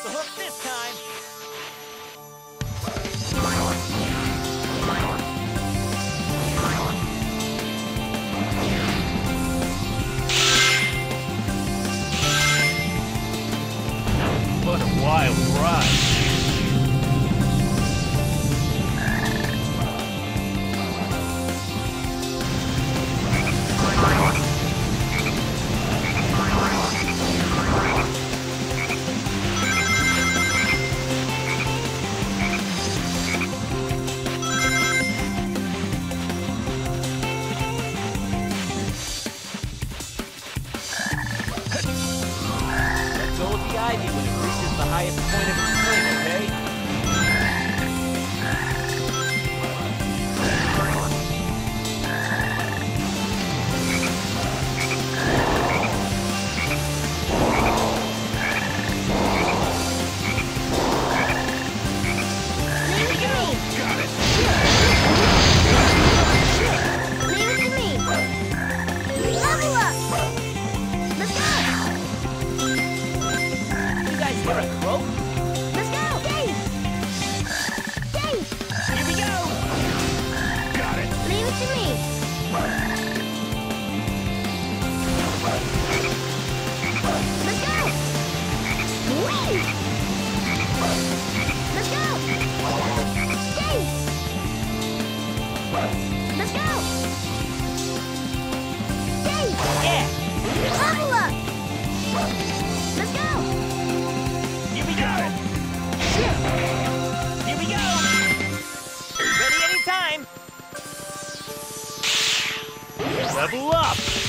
off the hook this time. at the point of Level up!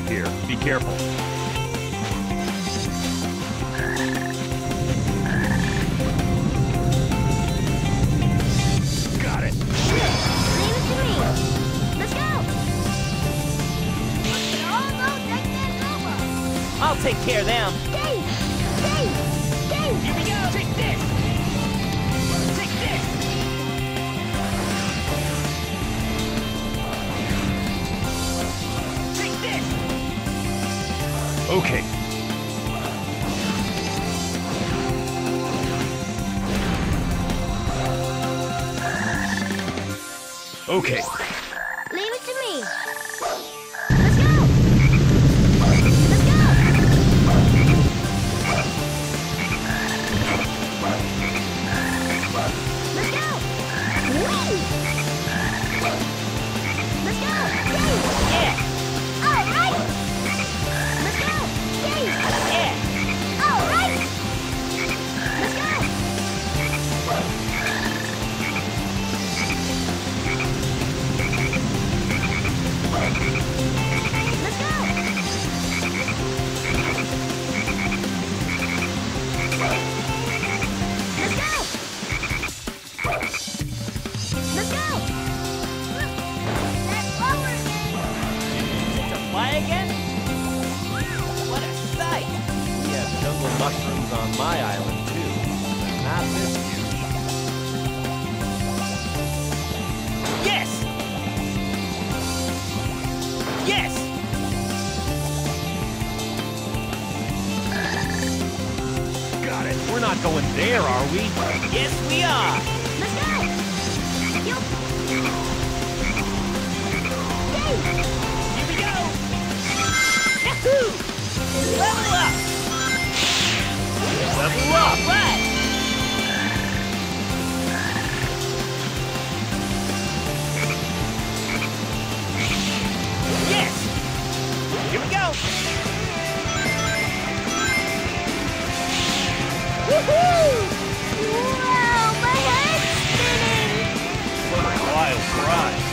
deep here. Be careful. Got it. Let's go. I'll take care of them. Here we go! Take this! Okay. Okay. on my island too, but not this huge. Yes! Yes! Got it. We're not going there, are we? Yes, we are. Let's go. Yep. Here we go. Yahoo! Level up! All right. Yes. Here we go. Woohoo! Wow, my head's spinning! What a wild ride.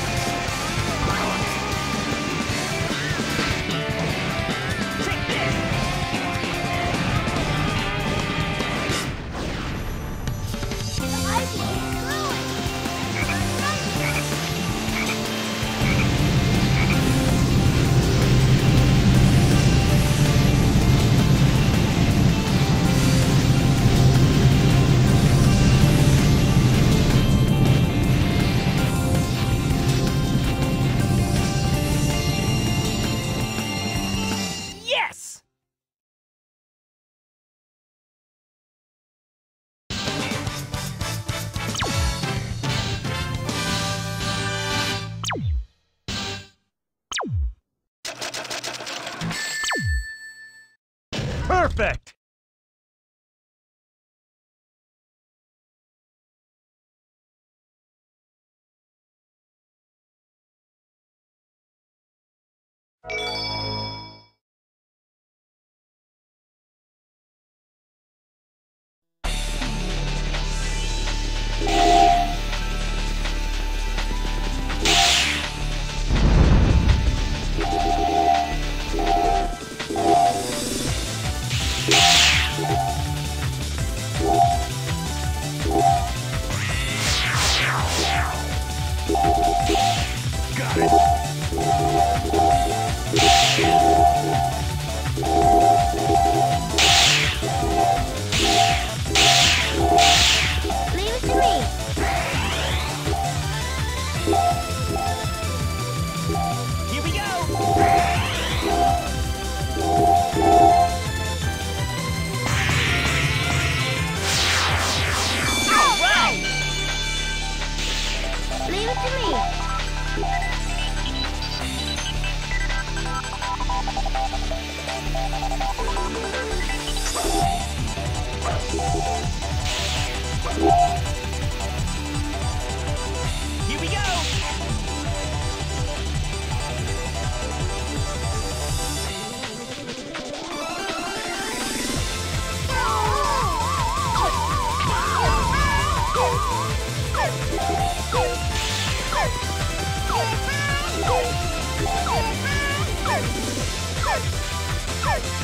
Perfect! Leave it to me! Oh!